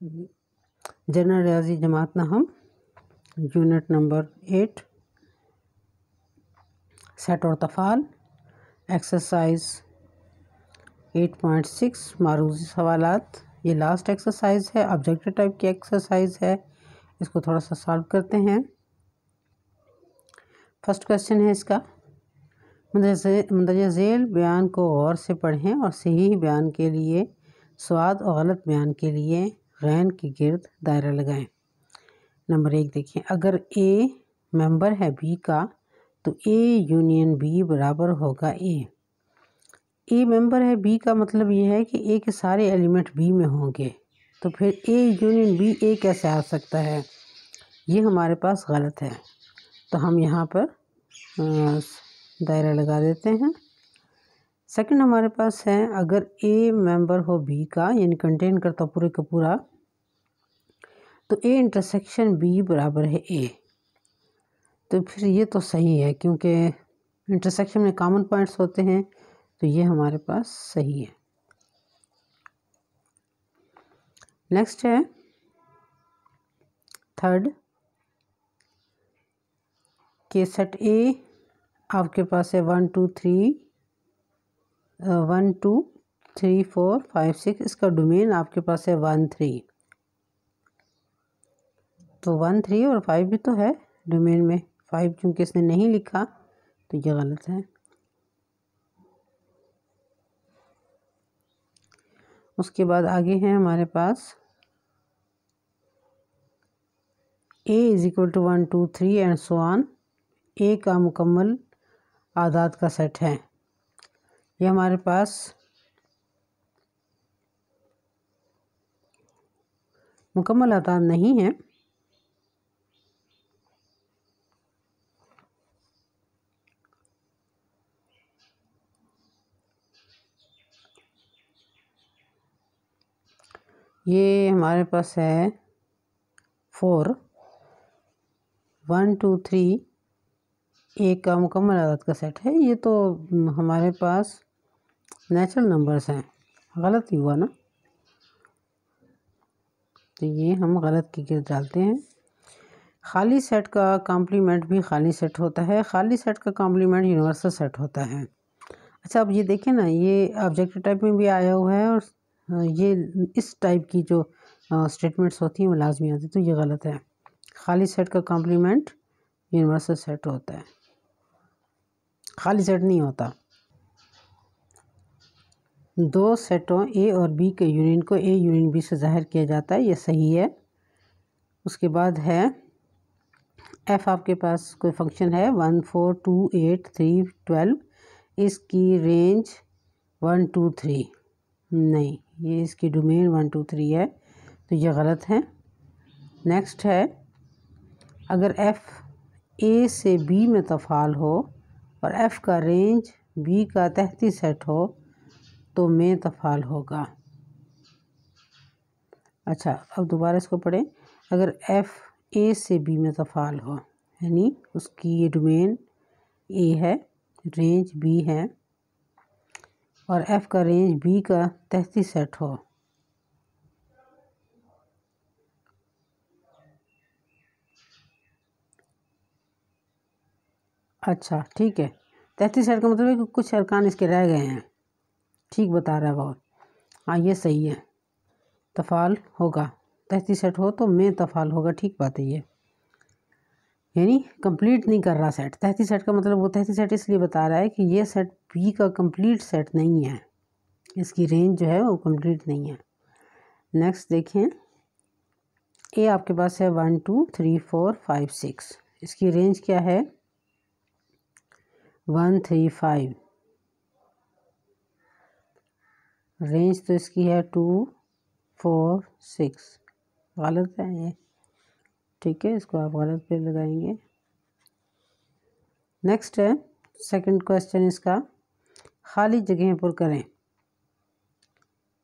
General रियाजी जमात हम unit number eight set और तफ़ाल एक्सरसाइज 8.6 मारूजी सवाल ये लास्ट एक्सरसाइज है ऑब्जेक्टिव टाइप की एक्सरसाइज है, इसको थोड़ा सा सॉल्व करते हैं। फ़र्स्ट क्वेश्चन है इसका, मंदज झेल बयान को गौर से पढ़ें और सही बयान के लिए, स्वाद और गलत बयान के लिए गैन के गिर्द दायरा लगाएँ। नंबर एक देखें अगर ए मेंबर है बी का तो ए यूनियन बी बराबर होगा ए ए मेंबर है बी का मतलब ये है कि ए के सारे एलिमेंट बी में होंगे। तो फिर ए यूनियन बी ए कैसे आ सकता है? ये हमारे पास गलत है। तो हम यहाँ पर दायरा लगा देते हैं। सेकंड हमारे पास है, अगर ए मेंबर हो बी का, यानी कंटेन करता पूरे का पूरा तो ए इंटरसेक्शन बी बराबर है ए तो फिर ये तो सही है, क्योंकि इंटरसेक्शन में कॉमन पॉइंट्स होते हैं तो ये हमारे पास सही है। नेक्स्ट है थर्ड के सेट ए आपके पास है one two three one, two, three, four, five, six, इसका डोमेन आपके पास है वन, थ्री। तो वन, थ्री और फाइव भी तो है डोमेन में। फाइव चूँकि इसने नहीं लिखा तो ये गलत है। उसके बाद आगे हैं हमारे पास। A is equal to one two three and so on A का मुकम्मल आदात का सेट है। ये हमारे पास मुकम्मल आदात नहीं है। ये हमारे पास है फोर। वन, टू, थ्री, एक का मुकम्मल आदत का सेट है। ये तो हमारे पास नेचुरल नंबर्स हैं। गलत ही हुआ ना? तो ये हम गलत की गिर डालते हैं। खाली सेट का कॉम्प्लीमेंट भी खाली सेट होता है। खाली सेट का कॉम्प्लीमेंट यूनिवर्सल सेट होता है। अच्छा अब ये देखें ना, ये ऑब्जेक्टिव टाइप में भी आया हुआ है और ये इस टाइप की जो स्टेटमेंट्स होती हैं, वो लाजमी आती तो ये गलत है। खाली सेट का कॉम्प्लीमेंट यूनिवर्सल सेट होता है। खाली सेट नहीं होता। दो सेटों ए और बी के यूनियन को ए यूनियन बी से ज़ाहिर किया जाता है, ये सही है। उसके बाद है, एफ़ आपके पास कोई फ़ंक्शन है, one, four, two, eight, three, twelve, इसकी रेंज वन, टू, थ्री। नहीं, ये इसकी डोमेन वन, टू, थ्री है तो ये गलत है। नेक्स्ट है, अगर एफ़ ए से बी में तफ़ाल हो और एफ़ का रेंज बी का तहती सेट हो तो में तफ़ाल होगा। अच्छा अब दोबारा इसको पढ़ें। अगर एफ़ ए से बी में तफ़ाल हो, यानी उसकी ये डोमेन ए है रेंज बी है, और एफ़ का रेंज बी का तहती सेट हो अच्छा ठीक है। तैतीस सेट का मतलब है कि कुछ अरकान इसके रह गए हैं। ठीक बता रहा है बहुत हाँ ये सही है। तफ़ाल होगा। तैतीस सेट हो तो में तफ़ाल होगा, ठीक बात है ये। यानी कंप्लीट नहीं कर रहा सेट तहती सेट का मतलब वो तहती सेट इसलिए बता रहा है कि ये सेट बी का कंप्लीट सेट नहीं है। इसकी रेंज जो है वो कंप्लीट नहीं है। नेक्स्ट देखें। ए आपके पास है one two three four five six इसकी रेंज क्या है? वन थ्री फाइव रेंज तो इसकी है टू फोर सिक्स गलत है ये। ठीक है, इसको आप गलत पे लगाएँगे। नेक्स्ट है सेकंड क्वेश्चन इसका। खाली जगह पर करें।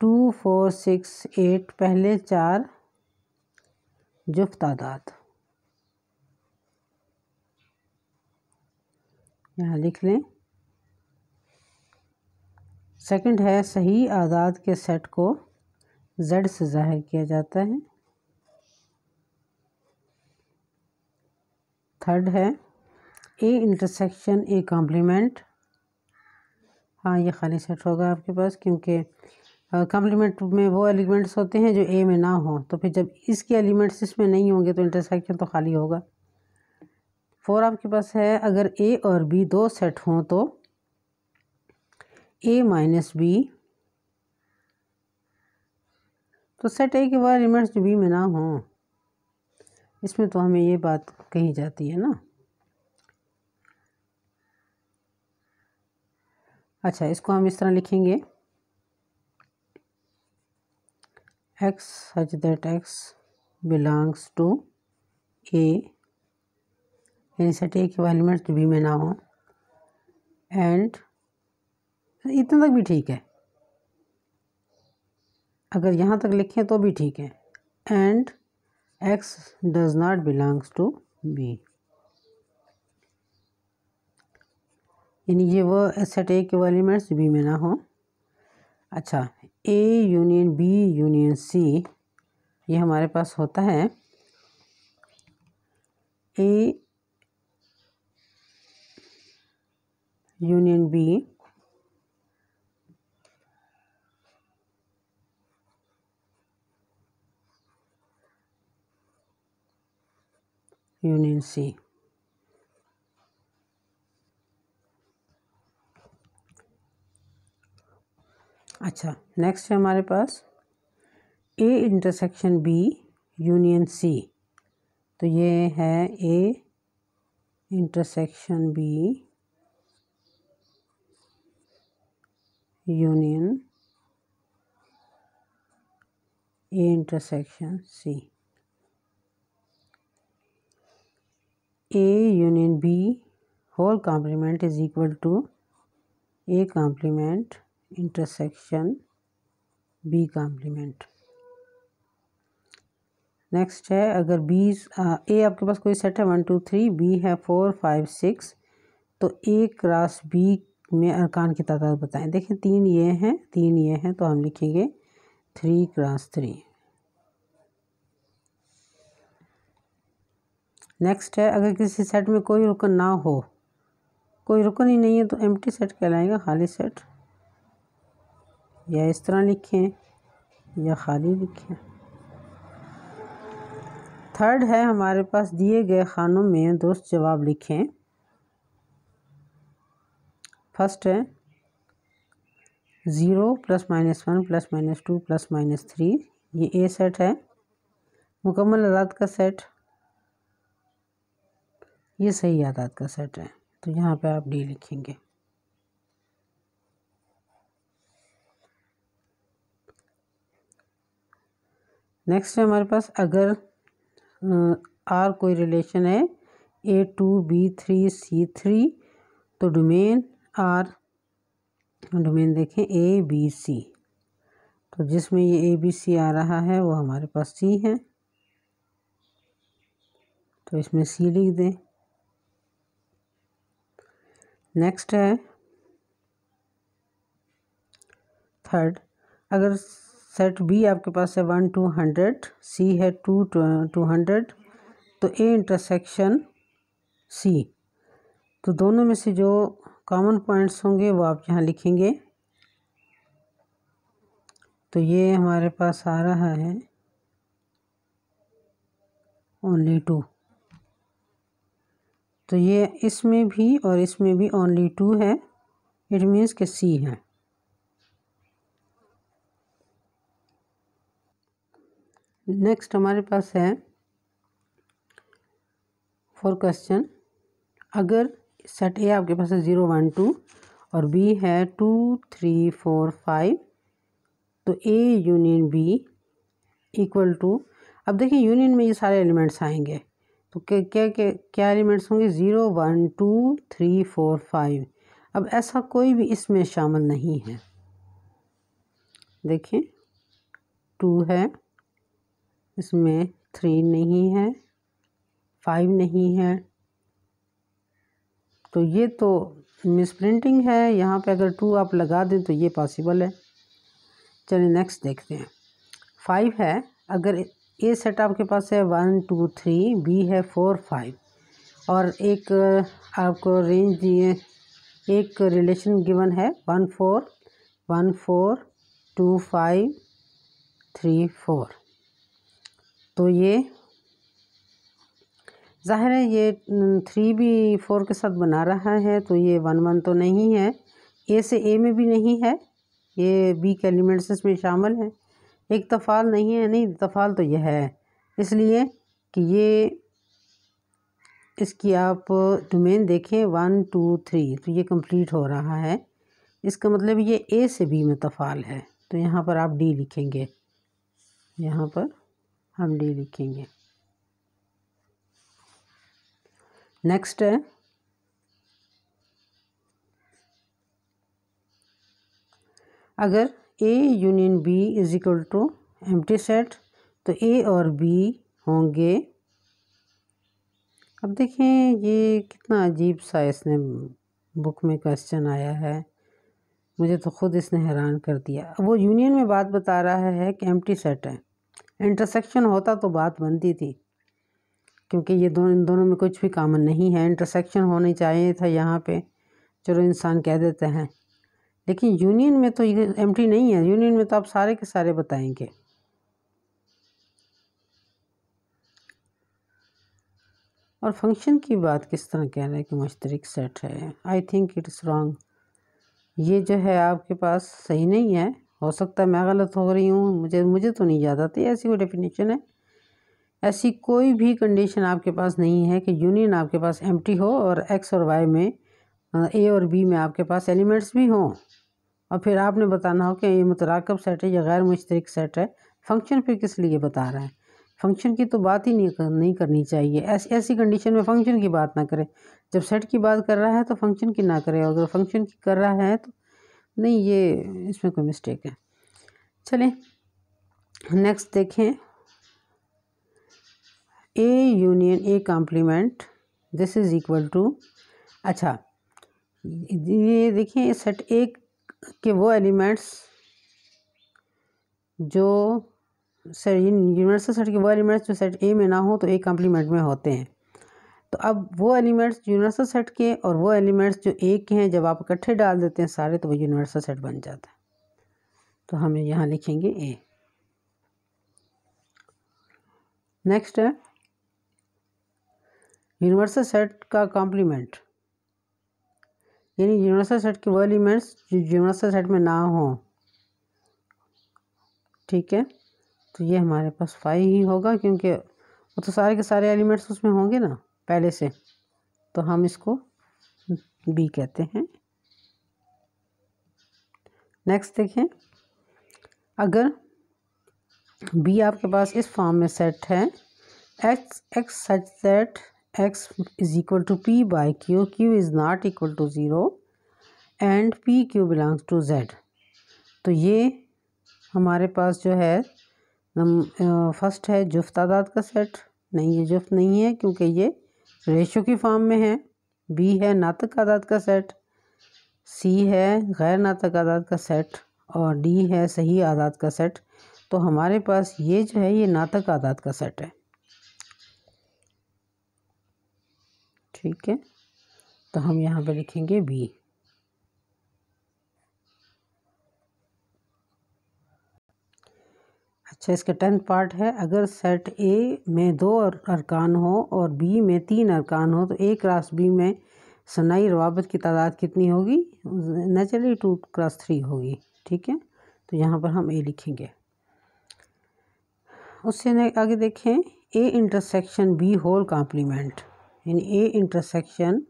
टू फोर सिक्स एट पहले चार। जुफ तादाद यहाँ लिख लें। सेकंड है, सही आदाद के सेट को जेड से ज़ाहिर किया जाता है। थर्ड है, ए इंटरसेक्शन, ए कॉम्प्लीमेंट। हाँ ये खाली सेट होगा आपके पास क्योंकि कॉम्प्लीमेंट में वो एलिमेंट्स होते हैं जो ए में ना हो तो फिर जब इसके एलिमेंट्स इसमें नहीं होंगे तो इंटरसेक्शन तो खाली होगा। फोर आपके पास है, अगर ए और बी दो सेट हों तो ए माइनस बी तो सेट ए के बाद एलिमेंट्स जो बी में ना हो। इसमें तो हमें ये बात कही जाती है ना। अच्छा इसको हम इस तरह लिखेंगे। X such that x belongs to a यानी सेट ए के एलिमेंट्स बी में ना हो। एंड इतना तक भी ठीक है। अगर यहाँ तक लिखें तो भी ठीक है। And X does not belongs to B यानी ये वो सेट ए के एलिमेंट्स बी में ना हो। अच्छा A union B union C ये हमारे पास होता है। A union B union C. अच्छा नेक्स्ट है हमारे पास A intersection B union C तो ये है A intersection B union A intersection C A union B whole complement is equal to A complement intersection B complement next है, अगर B A आपके पास कोई सेट है वन टू थ्री बी है फोर फाइव सिक्स तो A cross B में अरकान की तादाद बताएँ। देखें, तीन ये हैं, तीन ये हैं तो हम लिखेंगे थ्री क्रॉस थ्री नेक्स्ट है, अगर किसी सेट में कोई रुकन ना हो, कोई रुकन ही नहीं है तो एम्प्टी सेट कहलाएगा, खाली सेट या इस तरह लिखें, या खाली लिखें। थर्ड है, हमारे पास दिए गए खानों में दोस्त जवाब लिखें। फ़र्स्ट है zero plus minus one plus minus two plus minus three ये ए सेट है। मुकम्मल आदाद का सेट ये सही आदाद का सेट है। तो यहाँ पे आप डी लिखेंगे। नेक्स्ट है हमारे पास अगर आर कोई रिलेशन है, A two, B three, C three तो डोमेन आर, डोमेन देखें ए, बी, सी। तो जिसमें ये ए, बी, सी आ रहा है, वो हमारे पास सी है। तो इसमें सी लिख दें। नेक्स्ट है। थर्ड, अगर सेट बी आपके पास है वन, टू, हंड्रेड सी है टू टू हंड्रेड तो ए इंटरसेक्शन सी तो दोनों में से जो कॉमन पॉइंट्स होंगे वो आप यहाँ लिखेंगे। तो ये हमारे पास आ रहा है। Only two. तो ये इसमें भी और इसमें भी ओनली टू है। इट मीन्स के सी है। नेक्स्ट हमारे पास है फोर क्वेश्चन अगर सेट ए आपके पास है ज़ीरो वन टू और बी है टू थ्री फोर फाइव तो A union B equal to अब देखिए यूनियन में ये सारे एलिमेंट्स आएँगे। तो क्या क्या क्या एलिमेंट्स होंगे? Zero one two three four five अब ऐसा कोई भी इसमें शामिल नहीं है। देखें टू है। इसमें थ्री नहीं है। फाइव नहीं है। तो ये तो मिस प्रिंटिंग है। यहाँ पे अगर टू आप लगा दें तो ये पॉसिबल है। चलिए नेक्स्ट देखते हैं। फाइव है। अगर ए सेट आपके पास है वन, टू, थ्री, बी है फोर, फाइव। और एक आपको रेंज दिए एक रिलेशन गिवन है one, four one, four, two, five, three, four. तो ये, ज़ाहिर है ये थ्री भी फोर के साथ बना रहा है तो ये वन वन तो नहीं है। ए से ए में भी नहीं है, ये बी के एलिमेंट्स इसमें शामिल हैं। एक तफ़ाल नहीं है, नहीं, तफ़ाल तो यह है। इसलिए कि ये, इसकी आप डोमेन देखें वन टू थ्री तो ये कंप्लीट हो रहा है। इसका मतलब ये ए से बी में तफ़ाल है। तो यहाँ पर आप डी लिखेंगे। यहाँ पर हम डी लिखेंगे। नेक्स्ट है। अगर A union B is equal to empty set तो ए और बी होंगे। अब देखें ये कितना अजीब सा इसने बुक में क्वेश्चन आया है। मुझे तो ख़ुद इसने हैरान कर दिया। अब वो यूनियन में बात बता रहा है कि एम्प्टी सेट है। इंटरसेक्शन होता तो बात बनती थी, क्योंकि ये दोनों, इन दोनों में कुछ भी कामन नहीं है। इंटरसेक्शन होनी चाहिए था यहाँ पे। चलो इंसान कह देते हैं। लेकिन यूनियन में तो एम नहीं है। यूनियन में तो आप सारे के सारे बताएँगे। और फ़ंक्शन की बात किस तरह कह रहे हैं कि मुश्तरक सेट है? आई थिंक इट्स रॉन्ग ये जो है आपके पास सही नहीं है। हो सकता है मैं गलत हो रही हूँ। मुझे मुझे तो नहीं याद आती। ऐसी कोई डेफिनेशन है। ऐसी कोई भी कंडीशन आपके पास नहीं है कि यूनियन आपके पास एम हो और एक्स और वाई में ए और बी में आपके पास एलिमेंट्स भी हों। और फिर आपने बताना हो कि ये मुतराकब सेट है या गैर मुश्तरक सेट है। फ़ंक्शन फिर किस लिए बता रहा है? फ़ंक्शन की तो बात ही नहीं कर, नहीं करनी चाहिए। ऐसी ऐसी कंडीशन में फ़ंक्शन की बात ना करें। जब सेट की बात कर रहा है तो फ़ंक्शन की ना करें। अगर फ़ंक्शन की कर रहा है तो नहीं ये इसमें कोई मिस्टेक है। चलें नेक्स्ट देखें। A union A complement this is equal to अच्छा ये देखिए सेट ए के वो एलिमेंट्स जो यूनिवर्सल सेट के वो एलिमेंट्स जो सेट ए में ना हो तो ए कॉम्प्लीमेंट में होते हैं। तो अब वो एलिमेंट्स यूनिवर्सल सेट के और वो एलिमेंट्स जो ए के हैं, जब आप इकट्ठे डाल देते हैं सारे तो वो यूनिवर्सल सेट बन जाता है। तो हम यहाँ लिखेंगे ए नेक्स्ट है यूनिवर्सल सेट का कॉम्प्लीमेंट यानी यूनिवर्सल सेट के वो एलिमेंट्स जो यूनिवर्सल सेट में ना हो। ठीक है? तो ये हमारे पास फाइव ही होगा क्योंकि वो तो सारे के सारे एलिमेंट्स उसमें होंगे ना, पहले से। तो हम इसको बी कहते हैं। नेक्स्ट देखें। अगर बी आपके पास इस फॉर्म में सेट है X X such set x is equal to p by q q is not equal to zero and P Q belongs to Z तो ये हमारे पास जो है फ़र्स्ट है जुफ्त तादाद का सेट नहीं, ये जुफ्त नहीं है, क्योंकि ये रेशो की फॉर्म में है. बी है नातक आदाद का सेट सी है गैर नातक आदाद का सेट और डी है सही आदाद का सेट तो हमारे पास ये जो है, ये नातक आदाद का सेट है। ठीक है। तो हम यहाँ पे लिखेंगे बी अच्छा इसका टेंथ पार्ट है। अगर सेट ए में दो अरकान हो और बी में तीन अरकान हो तो ए क्रॉस बी में सनाई रवाबत की तादाद कितनी होगी? नेचुरली टू क्रॉस थ्री होगी, ठीक है? तो यहाँ पर हम ए लिखेंगे। उससे आगे देखें। A intersection B whole complement यानी A intersection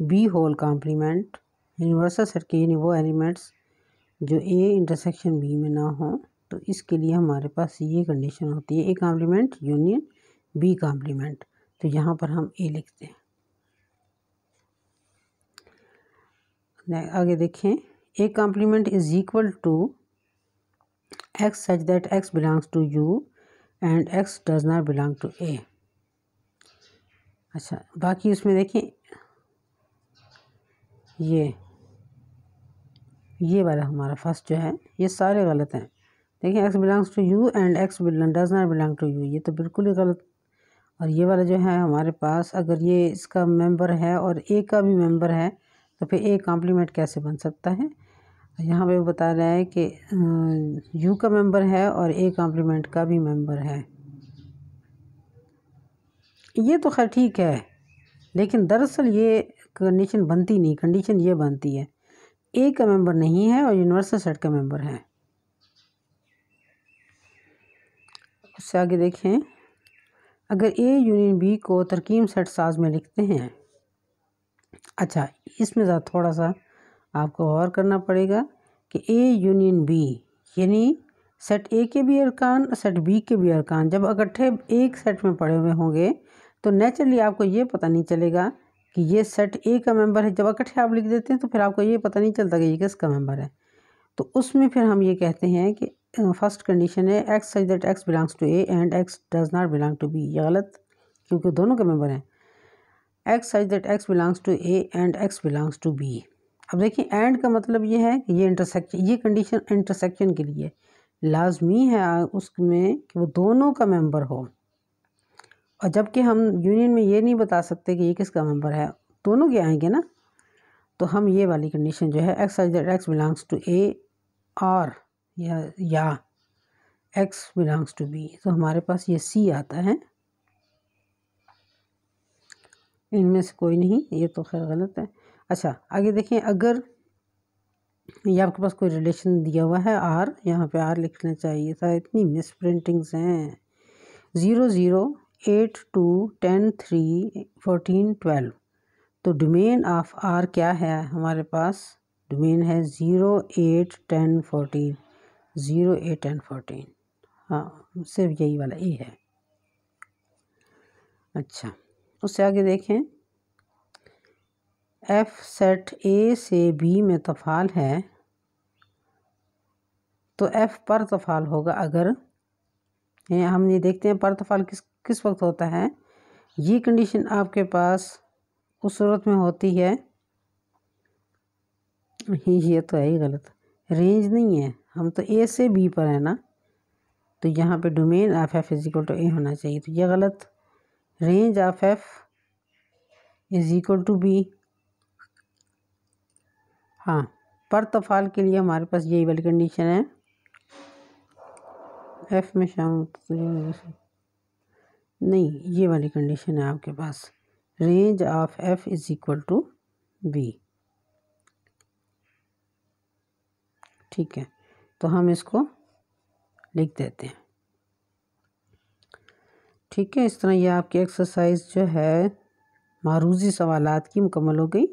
B whole complement universal set के यानी वो एलिमेंट्स जो ए इंटरसेक्शन बी में ना हो तो इसके लिए हमारे पास ये कंडीशन होती है A complement union B complement तो यहाँ पर हम ए लिखते हैं। आगे देखें। A complement is equal to X such that X belongs to U and X does not belong to A अच्छा बाकी उसमें देखें, ये ये वाला हमारा फ़र्स्ट जो है, ये सारे गलत हैं। देखिए X belongs to U and X does not belong to U ये तो बिल्कुल ही गलत। और ये वाला जो है, हमारे पास, अगर ये इसका मेंबर है और ए का भी मेंबर है तो फिर ए कॉम्प्लीमेंट कैसे बन सकता है? यहाँ पे बता रहा है कि यू का मेंबर है और ए कॉम्प्लीमेंट का भी मेंबर है। ये तो खैर ठीक है, लेकिन दरअसल ये कंडीशन बनती नहीं कंडीशन ये बनती है ए का मेंबर नहीं है और यूनिवर्सल सेट का मेंबर है। उससे आगे देखें, अगर ए यूनियन बी को तरकीम सेट साज में लिखते हैं अच्छा इसमें ज़रा थोड़ा सा आपको गौर करना पड़ेगा कि ए यूनियन बी यानी सेट ए के भी अरकान सेट बी के भी अरकान, जब इकट्ठे एक सेट में पड़े हुए होंगे तो नेचुरली आपको ये पता नहीं चलेगा कि ये सेट ए का मेंबर है। जब इकट्ठे आप लिख देते हैं तो फिर आपको ये पता नहीं चलता कि ये किसका मेंबर है। तो उसमें फिर हम ये कहते हैं कि फ़र्स्ट कंडीशन है X such that X belongs to A and X does not belong to B ये गलत, क्योंकि दोनों के मेंबर हैं। X such that X belongs to A and X belongs to B अब देखिए एंड का मतलब ये है कि ये इंटरसेक्शन ये कंडीशन इंटरसेक्शन के लिए लाजमी है उसमें कि वो दोनों का मेंबर हो। और जबकि हम यूनियन में ये नहीं बता सकते कि ये किसका मेंबर है, दोनों के आएँगे ना? तो हम ये वाली कंडीशन जो है x that x belongs to a और या या एक्स बिलोंग्स टू बी तो हमारे पास ये सी आता है। इनमें से कोई नहीं, ये तो खैर गलत है। अच्छा आगे देखें, अगर ये आपके पास कोई रिलेशन दिया हुआ है आर यहाँ पे आर लिखना चाहिए था, इतनी मिस प्रिंटिंग्स हैं। Zero zero eight two ten three fourteen twelve तो डोमेन ऑफ़ आर क्या है हमारे पास? डोमेन है zero eight ten fourteen zero eight ten fourteen हाँ सिर्फ़ यही वाला ए है। अच्छा उससे आगे देखें। एफ़ सेट ए से बी में तफ़ाल है। तो एफ़ पर तफ़ाल होगा अगर हम ये देखते हैं, पर तफ़ाल किस किस वक्त होता है? ये कंडीशन आपके पास उस सूरत में होती है। ये तो है ही गलत। रेंज नहीं है। हम तो ए से बी पर है ना। तो यहाँ पे domain of f is equal to a होना चाहिए। तो ये गलत। Range of f is equal to b हाँ पर तफाल के लिए हमारे पास यही वाली कंडीशन है। एफ़ में शाम नहीं, ये वाली कंडीशन है आपके पास। Range of f is equal to b ठीक है तो हम इसको लिख देते हैं। ठीक है, इस तरह ये आपकी एक्सरसाइज जो है, मारूजी सवालात की मुकम्मल हो गई।